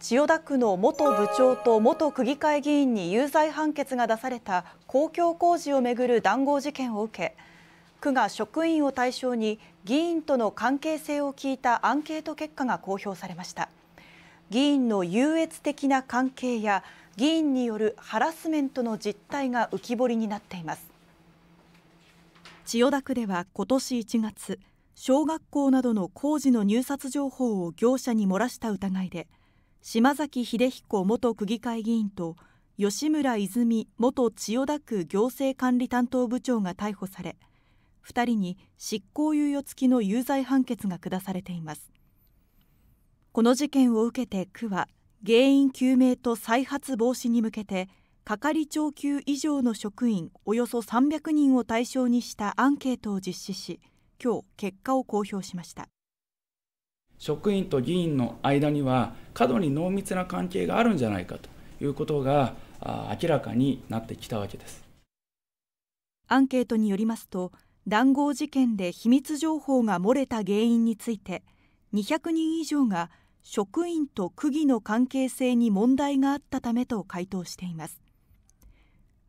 千代田区の元部長と元区議会議員に有罪判決が出された公共工事をめぐる談合事件を受け区が職員を対象に議員との関係性を聞いたアンケート結果が公表されました。議員の優越的な関係や議員によるハラスメントの実態が浮き彫りになっています。千代田区では今年1月小学校などの工事の入札情報を業者に漏らした疑いで島崎秀彦元区議会議員と吉村泉元千代田区行政管理担当部長が逮捕され2人に執行猶予付きの有罪判決が下されています。この事件を受けて区は原因究明と再発防止に向けて係長級以上の職員およそ300人を対象にしたアンケートを実施し今日結果を公表しました。職員と議員の間には過度に濃密な関係があるんじゃないかということが明らかになってきたわけです。アンケートによりますと談合事件で秘密情報が漏れた原因について200人以上が職員と区議の関係性に問題があったためと回答しています。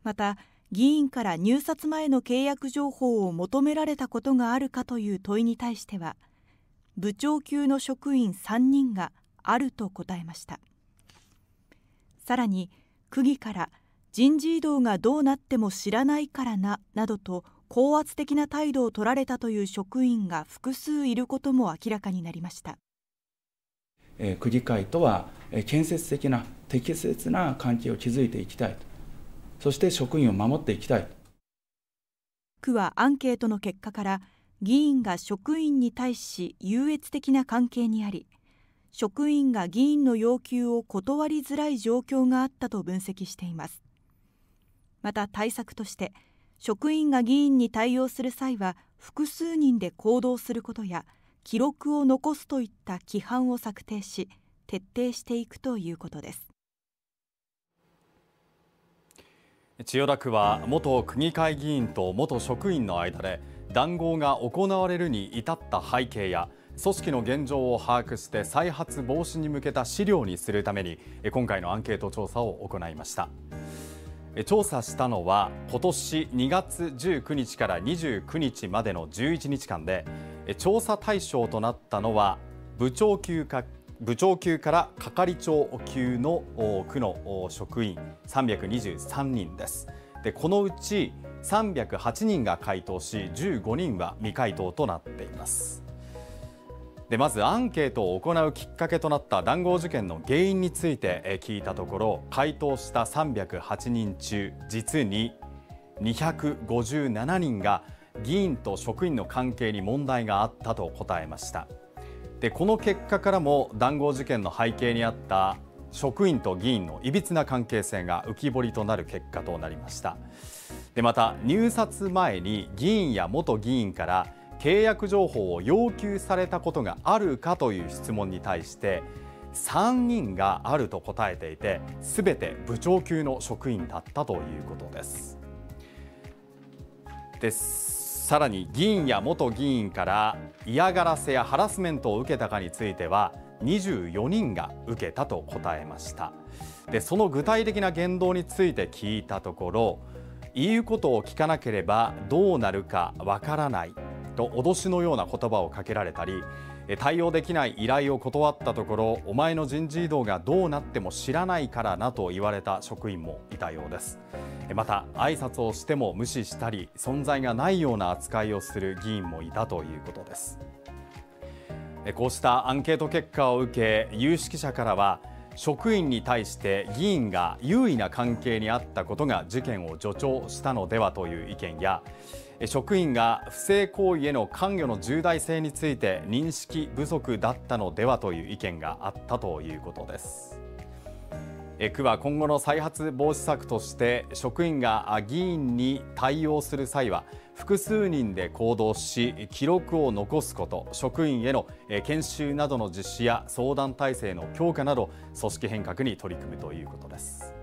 また議員から入札前の契約情報を求められたことがあるかという問いに対しては部長級の職員3人があると答えました。さらに区議から人事異動がどうなっても知らないからななどと高圧的な態度を取られたという職員が複数いることも明らかになりました。区議会とは建設的な適切な関係を築いていきたいそして職員を守っていきたい区はアンケートの結果から議員が職員に対し優越的な関係にあり職員が議員の要求を断りづらい状況があったと分析しています。また対策として職員が議員に対応する際は複数人で行動することや記録を残すといった規範を策定し徹底していくということです。千代田区は元区議会議員と元職員の間で談合が行われるに至った背景や組織の現状を把握して再発防止に向けた資料にするために今回のアンケート調査を行いました。調査したのは今年2月19日から29日までの11日間で調査対象となったのは部長級か部長級から係長級の区の職員323人です。でこのうち308人が回答し15人は未回答となっています。でまずアンケートを行うきっかけとなった談合事件の原因について聞いたところ回答した308人中実に257人が議員と職員の関係に問題があったと答えました。でこの結果からも談合事件の背景にあった職員と議員のいびつな関係性が浮き彫りとなる結果となりました。でまた入札前に議員や元議員から契約情報を要求されたことがあるかという質問に対して3人があると答えていてすべて部長級の職員だったということです。でさらに議員や元議員から嫌がらせやハラスメントを受けたかについては24人が受けたと答えました。でその具体的な言動について聞いたところ言うことを聞かなければどうなるかわからないと脅しのような言葉をかけられたり対応できない依頼を断ったところお前の人事異動がどうなっても知らないからなと言われた職員もいたようです。また挨拶をしても無視したり存在がないような扱いをする議員もいたということです。こうしたアンケート結果を受け有識者からは職員に対して議員が優位な関係にあったことが事件を助長したのではという意見や職員が不正行為への関与の重大性について認識不足だったのではという意見があったということです。区は今後の再発防止策として職員が議員に対応する際は複数人で行動し記録を残すこと職員への研修などの実施や相談体制の強化など組織変革に取り組むということです。